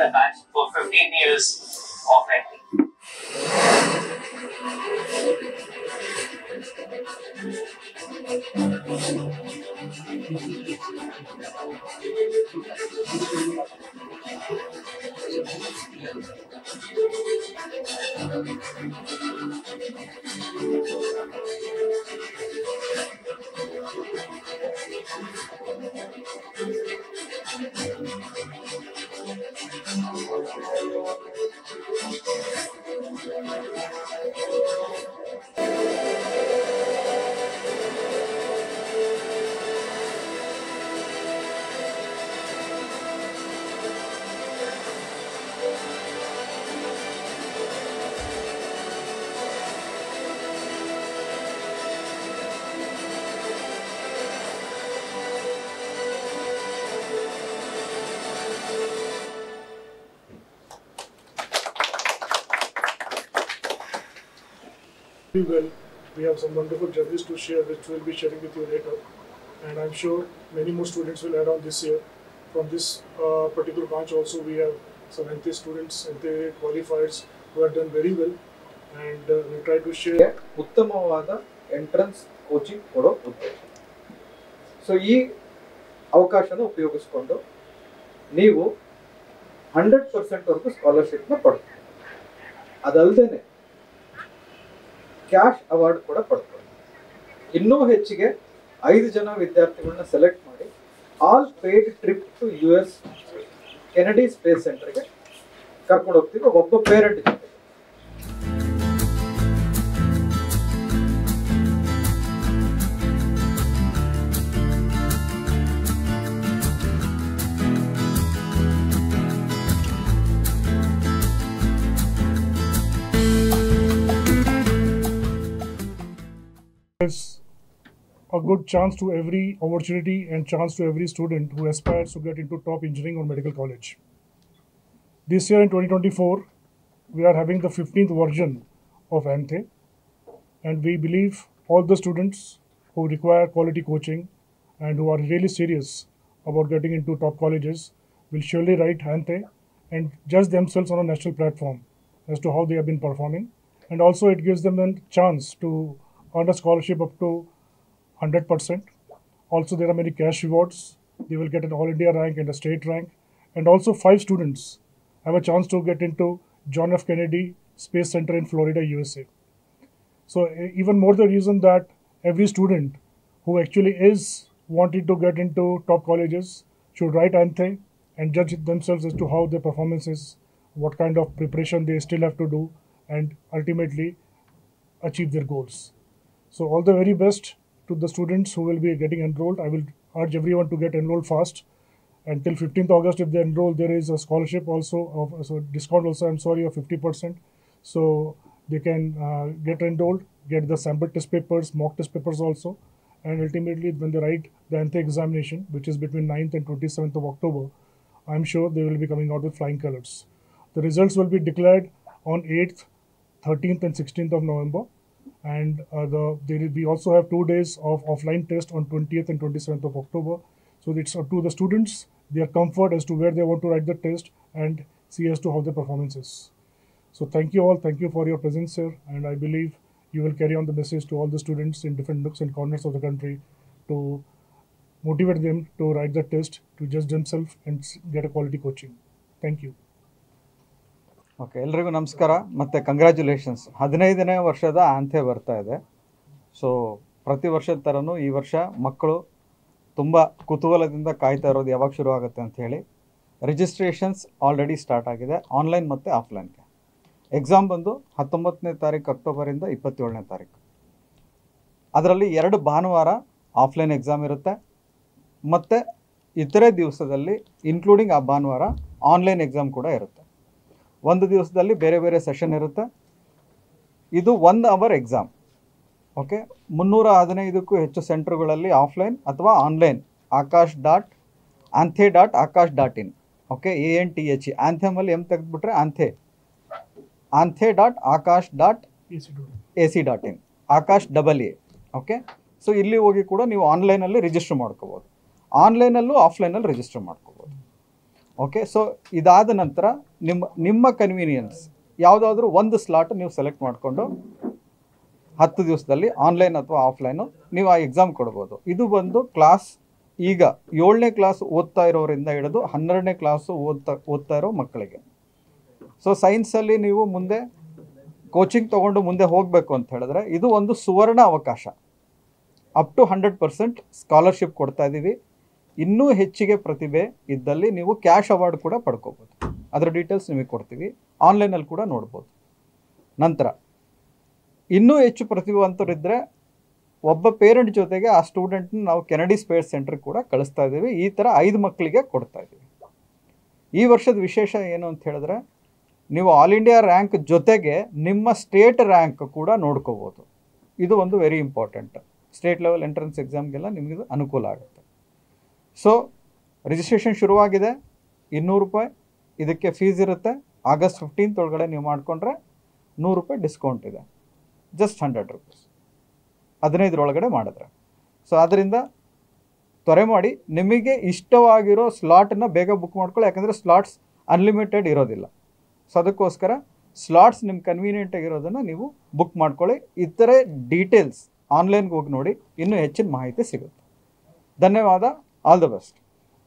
the for 15 years of lending. Very well. We have some wonderful journeys to share, which we'll be sharing with you later. And I'm sure many more students will add on this year. From this uh, particular branch, also we have some NT students, NT qualifiers who have done very well. And uh, we'll try to share. ಉತ್ತಮವಾದ entrance coaching ಕೊಡೋ ಉದ್ದೇಶ so ಈ ಅವಕಾಶನ ಉಪಯೋಗಿಸ್ಕೊಂಡು ನೀವು hundred ಪರ್ಸೆಂಟ್ವರೆಗೂ ಸ್ಕಾಲರ್ಶಿಪ್ನ ಪಡ್ಕೊಳ್ಳಿ ಅದಲ್ಲದೆ cash award ಕೂಡ ಪಡ್ಕೊಳ್ಳಿ ಇನ್ನೂ ಹೆಚ್ಚಿಗೆ ಐದು ಜನ ವಿದ್ಯಾರ್ಥಿಗಳನ್ನ ಸೆಲೆಕ್ಟ್ ಮಾಡಿ all paid trip to U S Kennedy space ಸೆಂಟರ್ಗೆ ಕರ್ಕೊಂಡು ಹೋಗ್ತೀವಿ ಒಬ್ಬ parent It's a good chance to every opportunity and chance to every student who aspires to get into top engineering or medical college. This year in 2024, we are having the 15th version of ANTHE, and we believe all the students who require quality coaching and who are really serious about getting into top colleges will surely write ANTHE and judge themselves on a national platform as to how they have been performing. And also, it gives them a chance to earn a scholarship up to 100%. Also, there are many cash rewards. They will get an All India rank and a state rank. And also, five students have a chance to get into John F. Kennedy Space Center in Florida, USA. So, even more the reason that every student who actually is wanting to get into top colleges should write ANTHE and judge themselves as to how their performance is, what kind of preparation they still have to do, and ultimately achieve their goals. So all the very best to the students who will be getting enrolled. I will urge everyone to get enrolled fast. Until 15th August, if they enroll, there is a scholarship also of so discount also. I'm sorry of 50%. So they can uh, get enrolled, get the sample test papers, mock test papers also, and ultimately when they write the ANTHE examination, which is between 9th and 27th of October, I'm sure they will be coming out with flying colors. The results will be declared on 8th, 13th, and 16th of November and uh, the be also have two days of offline test on 20th and 27th of October. So it's up to the students their comfort as to where they want to write the test and see as to how the performance is. So thank you all, thank you for your presence here, and I believe you will carry on the message to all the students in different nooks and corners of the country to motivate them to write the test, to judge themselves, and get a quality coaching. Thank you. Okay, ಎಲ್ರಿಗೂ ನಮಸ್ಕಾರ. ಮತ್ತು congratulations ಹದಿನೈದನೇ ವರ್ಷದ ಆಂಥೆ ಬರ್ತಾ ಇದೆ. So ಪ್ರತಿ ವರ್ಷದ ಥರನೂ ಈ ವರ್ಷ ಮಕ್ಕಳು ತುಂಬ ಕುತೂಹಲದಿಂದ ಕಾಯ್ತಾ ಇರೋದು ಯಾವಾಗ ಶುರು ಆಗುತ್ತೆ ಅಂತ ಹೇಳಿ ರಿಜಿಸ್ಟ್ರೇಷನ್ಸ್ ಆಲ್ರೆಡಿ ಸ್ಟಾರ್ಟ್ ಆಗಿದೆ ಆನ್ಲೈನ್ ಮತ್ತು ಆಫ್ಲೈನ್ಗೆ ಎಕ್ಸಾಮ್ ಬಂದು ಹತ್ತೊಂಬತ್ತನೇ ತಾರೀಕು ಅಕ್ಟೋಬರಿಂದ ಇಪ್ಪತ್ತೇಳನೇ ತಾರೀಕು. ಅದರಲ್ಲಿ ಎರಡು ಭಾನುವಾರ ಆಫ್ಲೈನ್ ಎಕ್ಸಾಮ್ ಇರುತ್ತೆ. ಮತ್ತು ಇತರೆ ದಿವಸದಲ್ಲಿ ಇನ್ಕ್ಲೂಡಿಂಗ್ ಆ ಭಾನುವಾರ ಆನ್ಲೈನ್ ಎಕ್ಸಾಮ್ ಕೂಡ ಇರುತ್ತೆ. ಒಂದು ದಿವಸದಲ್ಲಿ ಬೇರೆ ಬೇರೆ ಸೆಷನ್ ಇರುತ್ತೆ. ಇದು ಒನ್ ಅವರ್ ಎಕ್ಸಾಮ್ ಓಕೆ ಮುನ್ನೂರ ಹದಿನೈದಕ್ಕೂ ಹೆಚ್ಚು ಸೆಂಟ್ರ್ಗಳಲ್ಲಿ ಆಫ್ಲೈನ್ ಅಥವಾ online Aakash dot ANTHE dot Aakash dot in okay A N T H E ಆಂಥೆಮಲ್ಲಿ M ತೆಗೆದುಬಿಟ್ರೆ ANTHE ANTHE dot Aakash dot. A C dot in Aakash double A okay so ಇಲ್ಲಿ ಹೋಗಿ ಕೂಡ ನೀವು ಆನ್ಲೈನಲ್ಲಿ ರಿಜಿಸ್ಟರ್ ಮಾಡ್ಕೋಬೋದು. ಆನ್ಲೈನಲ್ಲೂ ಆಫ್ಲೈನಲ್ಲಿ register ಮಾಡ್ಕೋಬೋದು. Okay so ಇದಾದ ನಂತರ ನಿಮ್ಮ ನಿಮ್ಮ ಕನ್ವೀನಿಯನ್ಸ್ ಯಾವುದಾದ್ರೂ ಒಂದು ಸ್ಲಾಟ್ ನೀವು ಸೆಲೆಕ್ಟ್ ಮಾಡಿಕೊಂಡು ಹತ್ತು ದಿವಸದಲ್ಲಿ ಆನ್ಲೈನ್ ಅಥವಾ ಆಫ್ಲೈನು ನೀವು ಆ ಎಕ್ಸಾಮ್ ಕೊಡ್ಬೋದು. ಇದು ಬಂದು ಕ್ಲಾಸ್ ಈಗ ಏಳನೇ ಕ್ಲಾಸ್ ಓದ್ತಾ ಇರೋರಿಂದ ಹಿಡಿದು ಹನ್ನೆರಡನೇ ಕ್ಲಾಸು ಓದ್ತಾ ಓದ್ತಾ ಇರೋ ಮಕ್ಕಳಿಗೆ. ಸೊ ಸೈನ್ಸಲ್ಲಿ ನೀವು ಮುಂದೆ ಕೋಚಿಂಗ್ ತೊಗೊಂಡು ಮುಂದೆ ಹೋಗಬೇಕು ಅಂತ ಹೇಳಿದ್ರೆ ಇದು ಒಂದು ಸುವರ್ಣ ಅವಕಾಶ. Up to hundred percent scholarship ಕೊಡ್ತಾ ಇದ್ದೀವಿ ಇನ್ನೂ ಹೆಚ್ಚಿಗೆ ಪ್ರತಿಭೆ ಇದ್ದಲ್ಲಿ ನೀವು ಕ್ಯಾಶ್ ಅವಾರ್ಡ್ ಕೂಡ ಪಡ್ಕೋಬೋದು. ಅದರ ಡೀಟೇಲ್ಸ್ ನಿಮಗೆ ಕೊಡ್ತೀವಿ. ಆನ್ಲೈನಲ್ಲಿ ಕೂಡ ನೋಡ್ಬೋದು. ನಂತರ, ಇನ್ನೂ ಹೆಚ್ಚು ಪ್ರತಿಭಾವಂತರಿದ್ದರೆ ಒಬ್ಬ ಪೇರೆಂಟ್ ಜೊತೆಗೆ ಆ ಸ್ಟೂಡೆಂಟ್ನ ನಾವು ಕೆನಡಿ ಸ್ಪೇಸ್ ಸೆಂಟ್ರಿಗೆ ಕೂಡ ಕಳಿಸ್ತಾ ಇದ್ದೀವಿ. ಈ ಥರ ಐದು ಮಕ್ಕಳಿಗೆ ಕೊಡ್ತಾ ಇದ್ದೀವಿ. ಈ ವರ್ಷದ ವಿಶೇಷ ಏನು ಅಂತ ಹೇಳಿದ್ರೆ, ನೀವು ಆಲ್ ಇಂಡಿಯಾ ರ್ಯಾಂಕ್ ಜೊತೆಗೆ ನಿಮ್ಮ ಸ್ಟೇಟ್ ರ್ಯಾಂಕ್ ಕೂಡ ನೋಡ್ಕೋಬೋದು. ಇದು ಒಂದು very important state level entrance ಎಕ್ಸಾಮ್ಗೆಲ್ಲ ನಿಮಗೆ ಅನುಕೂಲ ಆಗುತ್ತೆ. ಸೊ ರಿಜಿಸ್ಟ್ರೇಷನ್ ಶುರುವಾಗಿದೆ. ಇನ್ನೂರು ರೂಪಾಯಿ. ಇದಕ್ಕೆ ಫೀಸ್ ಇರುತ್ತೆ. ಆಗಸ್ಟ್ ಫಿಫ್ಟೀನ್ತ್ ಒಳಗಡೆ ನೀವು ಮಾಡಿಕೊಂಡ್ರೆ ನೂರು ರೂಪಾಯಿ ಡಿಸ್ಕೌಂಟ್ ಇದೆ. ಜಸ್ಟ್ ಹಂಡ್ರೆಡ್ ರುಪೀಸ್ ಹದಿನೈದರೊಳಗಡೆ ಮಾಡಿದ್ರೆ. ಸೊ ಆದ್ದರಿಂದ ತ್ವರೆ ಮಾಡಿ ನಿಮಗೆ ಇಷ್ಟವಾಗಿರೋ ಸ್ಲಾಟನ್ನು ಬೇಗ ಬುಕ್ ಮಾಡ್ಕೊಳ್ಳಿ. ಯಾಕಂದರೆ ಸ್ಲಾಟ್ಸ್ ಅನ್ಲಿಮಿಟೆಡ್ ಇರೋದಿಲ್ಲ. ಸೊ ಅದಕ್ಕೋಸ್ಕರ ಸ್ಲಾಟ್ಸ್ ನಿಮ್ಮ ಕನ್ವೀನಿಯೆಂಟ್ ಆಗಿರೋದನ್ನು ನೀವು ಬುಕ್ ಮಾಡ್ಕೊಳ್ಳಿ. ಇತರೆ ಡೀಟೇಲ್ಸ್ ಆನ್ಲೈನ್ಗೆ ಹೋಗಿ ನೋಡಿ. ಇನ್ನೂ ಹೆಚ್ಚಿನ ಮಾಹಿತಿ ಸಿಗುತ್ತೆ. ಧನ್ಯವಾದ. All the best.